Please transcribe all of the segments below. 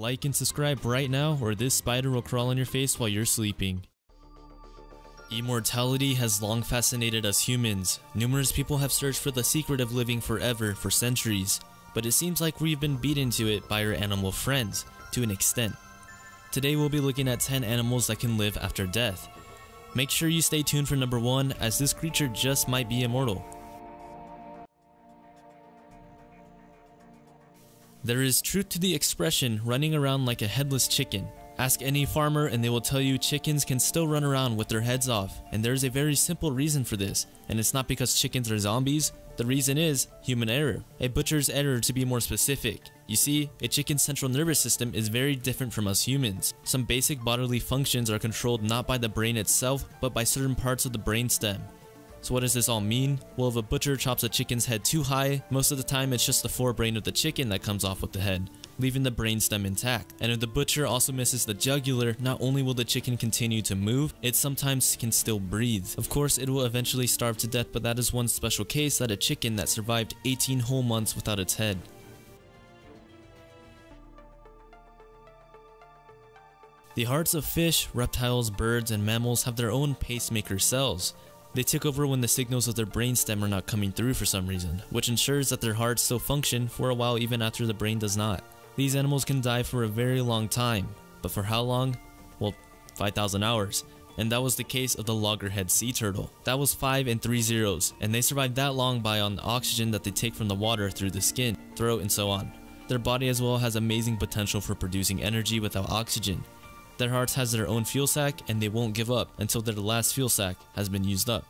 Like and subscribe right now or this spider will crawl on your face while you're sleeping. Immortality has long fascinated us humans. Numerous people have searched for the secret of living forever for centuries, but it seems like we've been beaten to it by our animal friends, to an extent. Today we'll be looking at 10 animals that can live after death. Make sure you stay tuned for number 1 as this creature just might be immortal. There is truth to the expression running around like a headless chicken. Ask any farmer and they will tell you chickens can still run around with their heads off, and there is a very simple reason for this, and it's not because chickens are zombies, the reason is human error. A butcher's error to be more specific. You see, a chicken's central nervous system is very different from us humans. Some basic bodily functions are controlled not by the brain itself, but by certain parts of the brainstem. So what does this all mean? Well, if a butcher chops a chicken's head too high, most of the time it's just the forebrain of the chicken that comes off with the head, leaving the brainstem intact. And if the butcher also misses the jugular, not only will the chicken continue to move, it sometimes can still breathe. Of course, it will eventually starve to death, but that is one special case that a chicken that survived 18 whole months without its head. The hearts of fish, reptiles, birds, and mammals have their own pacemaker cells. They take over when the signals of their brainstem are not coming through for some reason, which ensures that their hearts still function for a while even after the brain does not. These animals can die for a very long time, but for how long? Well, 5,000 hours. And that was the case of the loggerhead sea turtle. That was 5 and 3 zeros, and they survived that long by on the oxygen that they take from the water through the skin, throat, and so on. Their body as well has amazing potential for producing energy without oxygen, their hearts has their own fuel sac and they won't give up until their last fuel sac has been used up.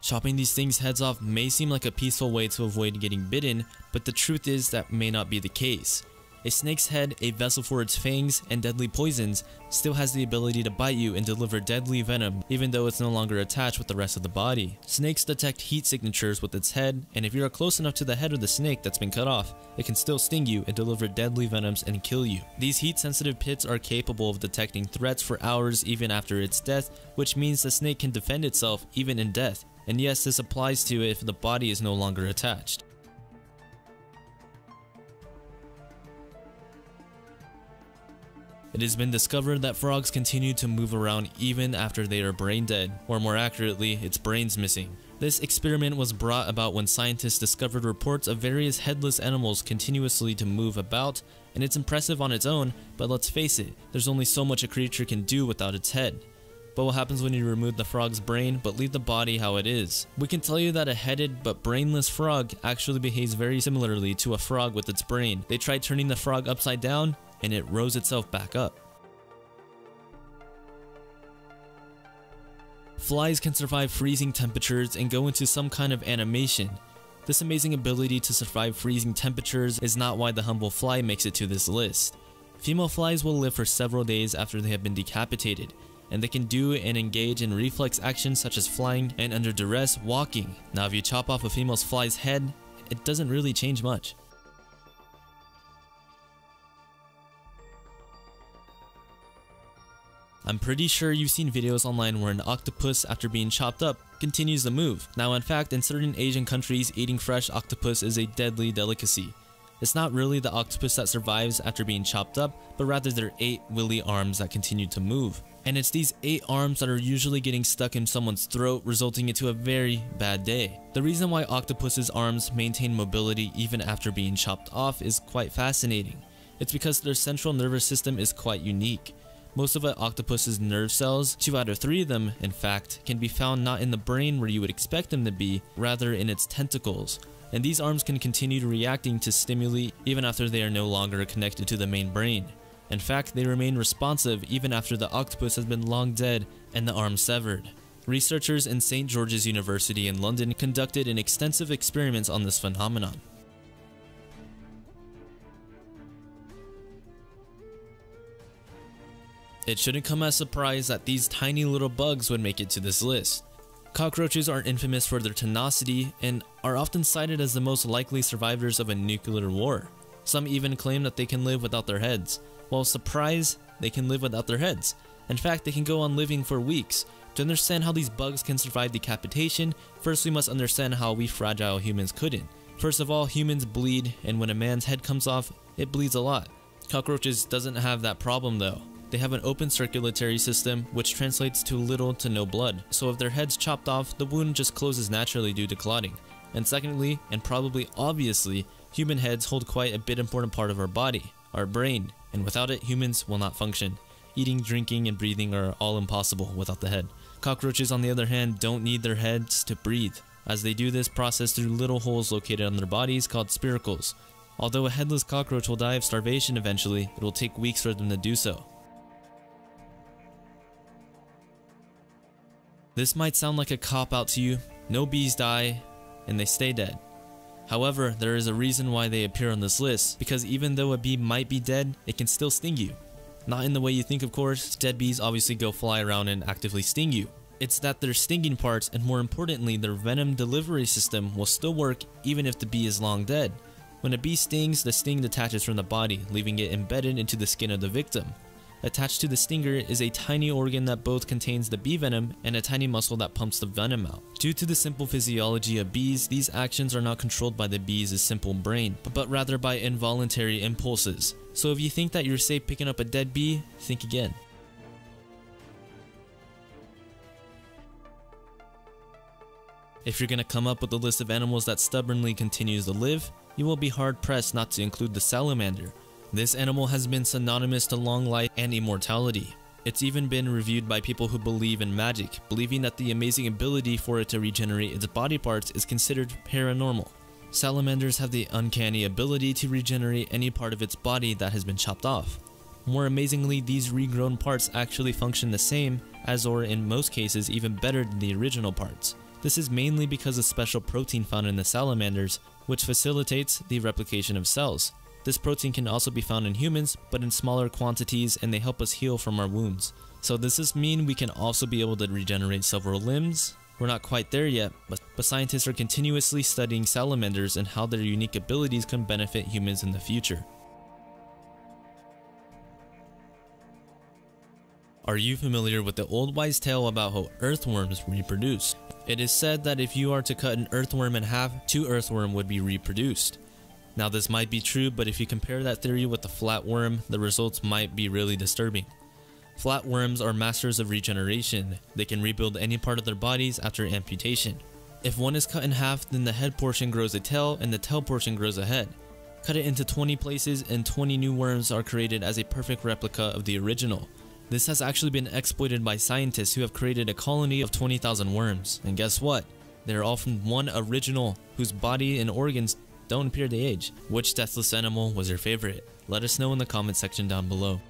Chopping these things heads off may seem like a peaceful way to avoid getting bitten, but the truth is that may not be the case. A snake's head, a vessel for its fangs, and deadly poisons still has the ability to bite you and deliver deadly venom even though it's no longer attached with the rest of the body. Snakes detect heat signatures with its head, and if you are close enough to the head of the snake that's been cut off, it can still sting you and deliver deadly venoms and kill you. These heat sensitive pits are capable of detecting threats for hours even after its death, which means the snake can defend itself even in death. And yes, this applies to if the body is no longer attached. It has been discovered that frogs continue to move around even after they are brain dead, or more accurately, its brains missing. This experiment was brought about when scientists discovered reports of various headless animals continuously to move about, and it's impressive on its own, but let's face it, there's only so much a creature can do without its head. But what happens when you remove the frog's brain but leave the body how it is? We can tell you that a headed but brainless frog actually behaves very similarly to a frog with its brain. They tried turning the frog upside down, and it rose itself back up. Flies can survive freezing temperatures and go into some kind of animation. This amazing ability to survive freezing temperatures is not why the humble fly makes it to this list. Female flies will live for several days after they have been decapitated, and they can do and engage in reflex actions such as flying and under duress, walking. Now if you chop off a female fly's head, it doesn't really change much. I'm pretty sure you've seen videos online where an octopus, after being chopped up, continues to move. Now in fact, in certain Asian countries, eating fresh octopus is a deadly delicacy. It's not really the octopus that survives after being chopped up, but rather their 8 willy arms that continue to move. And it's these 8 arms that are usually getting stuck in someone's throat, resulting into a very bad day. The reason why octopus's arms maintain mobility even after being chopped off is quite fascinating. It's because their central nervous system is quite unique. Most of an octopus's nerve cells, 2 out of 3 of them in fact, can be found not in the brain where you would expect them to be, rather in its tentacles. And these arms can continue reacting to stimuli even after they are no longer connected to the main brain. In fact, they remain responsive even after the octopus has been long dead and the arm severed. Researchers in St. George's University in London conducted an extensive experiments on this phenomenon. It shouldn't come as a surprise that these tiny little bugs would make it to this list. Cockroaches are infamous for their tenacity and are often cited as the most likely survivors of a nuclear war. Some even claim that they can live without their heads. Well, surprise, they can live without their heads. In fact, they can go on living for weeks. To understand how these bugs can survive decapitation, first we must understand how we fragile humans couldn't. First of all, humans bleed, and when a man's head comes off, it bleeds a lot. Cockroaches doesn't have that problem though. They have an open circulatory system, which translates to little to no blood, so if their head's chopped off, the wound just closes naturally due to clotting. And secondly, and probably obviously, human heads hold quite a bit important part of our body, our brain, and without it, humans will not function. Eating, drinking, and breathing are all impossible without the head. Cockroaches, on the other hand, don't need their heads to breathe, as they do this process through little holes located on their bodies called spiracles. Although a headless cockroach will die of starvation eventually, it will take weeks for them to do so. This might sound like a cop out to you. No bees die, and they stay dead. However, there is a reason why they appear on this list, because even though a bee might be dead, it can still sting you. Not in the way you think of course, dead bees obviously go fly around and actively sting you. It's that their stinging parts and more importantly their venom delivery system will still work even if the bee is long dead. When a bee stings, the sting detaches from the body, leaving it embedded into the skin of the victim. Attached to the stinger is a tiny organ that both contains the bee venom and a tiny muscle that pumps the venom out. Due to the simple physiology of bees, these actions are not controlled by the bee's simple brain, but rather by involuntary impulses. So if you think that you're safe picking up a dead bee, think again. If you're gonna come up with a list of animals that stubbornly continues to live, you will be hard pressed not to include the salamander, this animal has been synonymous to long life and immortality. It's even been reviewed by people who believe in magic, believing that the amazing ability for it to regenerate its body parts is considered paranormal. Salamanders have the uncanny ability to regenerate any part of its body that has been chopped off. More amazingly, these regrown parts actually function the same as or in most cases even better than the original parts. This is mainly because of special protein found in the salamanders, which facilitates the replication of cells. This protein can also be found in humans, but in smaller quantities and they help us heal from our wounds. So does this mean we can also be able to regenerate several limbs? We're not quite there yet, but, but scientists are continuously studying salamanders and how their unique abilities can benefit humans in the future. Are you familiar with the old wise tale about how earthworms reproduce? It is said that if you are to cut an earthworm in half, two earthworm would be reproduced. Now this might be true, but if you compare that theory with the flatworm, the results might be really disturbing. Flatworms are masters of regeneration. They can rebuild any part of their bodies after amputation. If one is cut in half, then the head portion grows a tail and the tail portion grows a head. Cut it into 20 places and 20 new worms are created as a perfect replica of the original. This has actually been exploited by scientists who have created a colony of 20,000 worms. And guess what? They are all from one original whose body and organs don't appear to age. Which deathless animal was your favorite? Let us know in the comment section down below.